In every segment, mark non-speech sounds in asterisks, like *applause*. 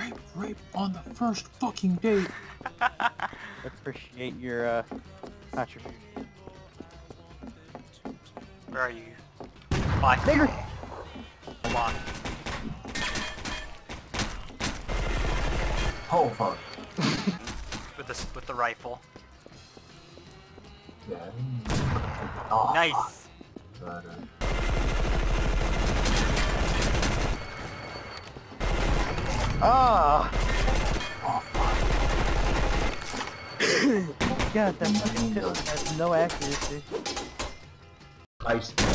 rape, rape on the first fucking date. *laughs* Appreciate your uh, contribution. Where are you? Bye. Bigger. Hold on. Oh fuck. *laughs* With this with the rifle. Yeah. Oh, Nice. fuck. Ah! oh *coughs* fuck. God, that fucking tilt has no accuracy. High speed.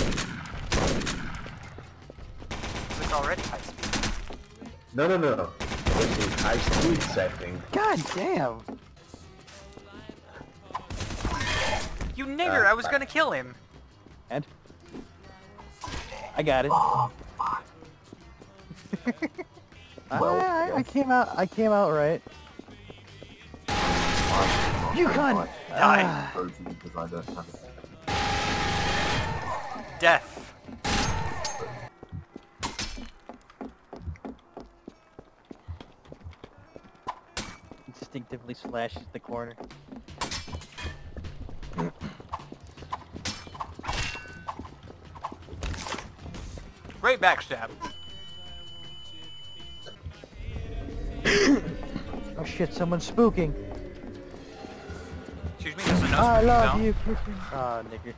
It's already high speed. No, no, no. This is high speed setting. God damn! You nigger! Uh, I was gonna kill him. And I got it. Oh, *laughs* I, Well, I, I well. came out. I came out right. You cunt! Die. Because I don't have. Death. instinctively slashes the corner. Great backstab. Oh shit! Someone's spooking. Excuse me, there's a no I love zone. you, Christian. Ah, nigger.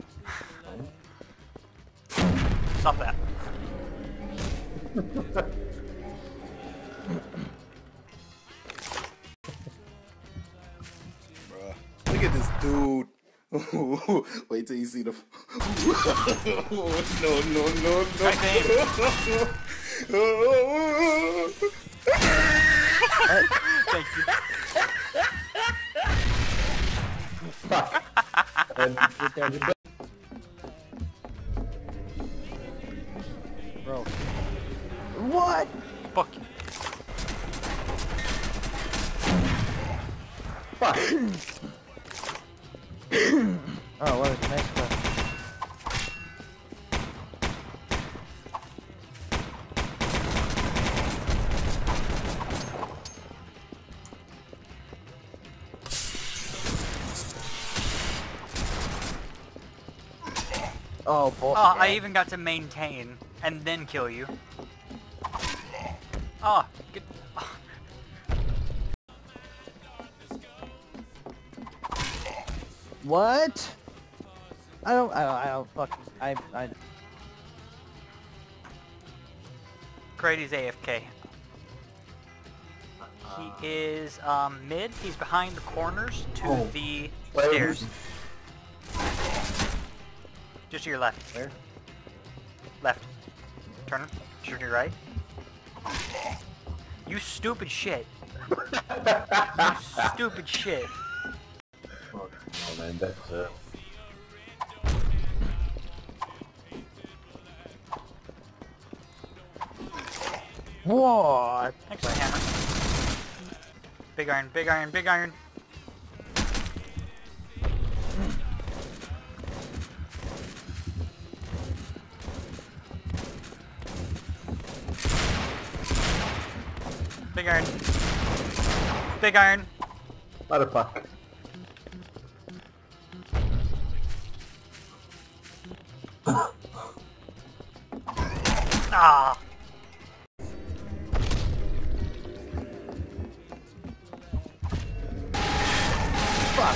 Stop that. Bruh. Look at this dude. *laughs* Wait till you see the. *laughs* no, no, no, no. Right *laughs* Thank you. Bro. What? Fuck you. fuck. Oh, what was the next? Oh, boy. Oh, I even got to maintain and then kill you. Oh, good. What? I don't. I don't. I don't fucking. I. I. Grady's AFK. He is um, mid. He's behind the corners to Oh. the Where stairs. Is Just to your left. Where? Left. Turn. Turn to your right. You stupid shit. you stupid shit. Fuck. Oh man, that's uh. What? Thanks for the hammer. Big iron, big iron, big iron. Big iron. Big iron. Motherfucker. Ah. Fuck.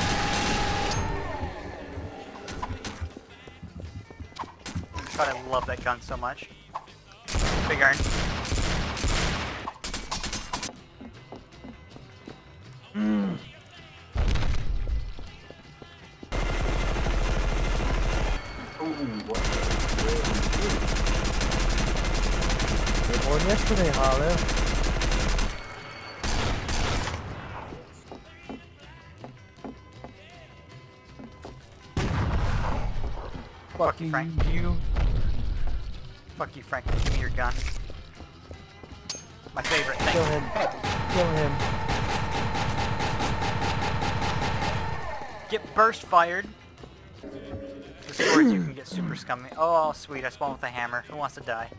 God, I love that gun so much. Big iron. They won yesterday, Hollow. Fuck you, Frank. You. Fuck you, Frank. Give me your gun. My favorite thing. Kill him. Kill him. Get burst fired. The stories you can get super scummy. Oh, sweet. I spawned with a hammer. Who wants to die?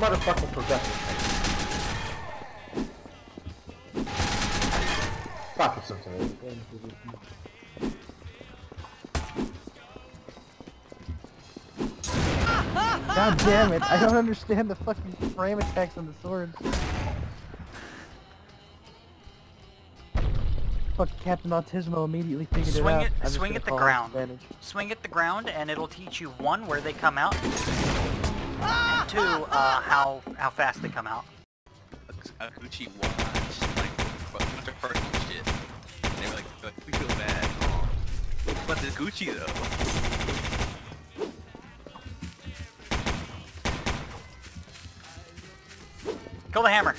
Motherfucking progressive. Fuck it something. God damn it! I don't understand the fucking frame attacks on the swords. Fuck Captain Autismo immediately figured Swing it out. it- swing at the ground. advantage. Swing at the ground and it'll teach you one where they come out, and two uh, how how fast they come out. a, a Gucci watch, like, but with their personal shit. And they were like, like, we feel bad. But the Gucci though. Kill the hammer.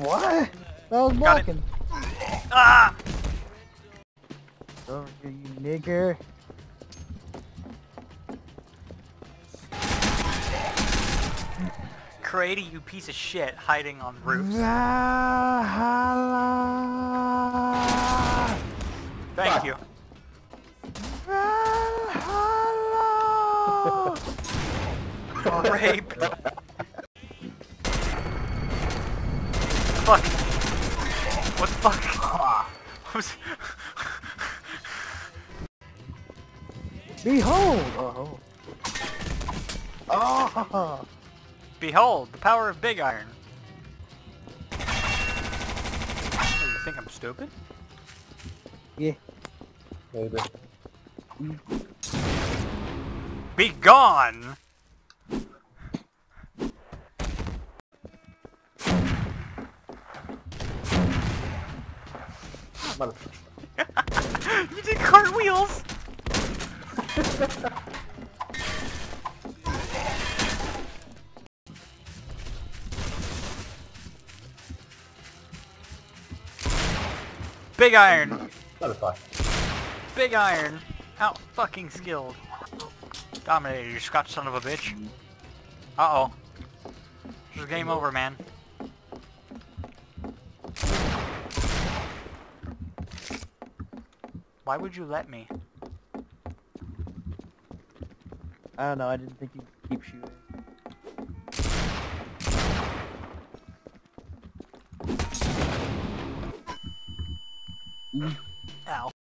What? I was blocking. Ah! Over here, you nigger. Crady, you piece of shit, hiding on roofs. Valhalla. Thank you. Valhalla. *laughs* Raped. fuck? What the fuck? *laughs* Was- Behold! Oh. Oh. Behold, the power of Big Iron. Oh, you think I'm stupid? Yeah. Maybe. Be gone! *laughs* You did cartwheels! *laughs* Big Iron! Motherfucker. Big Iron! Out fucking skilled. Dominator, you scotch son of a bitch. Uh-oh. This is game over, man. Why would you let me? I don't know, I didn't think you'd keep shooting. Mm.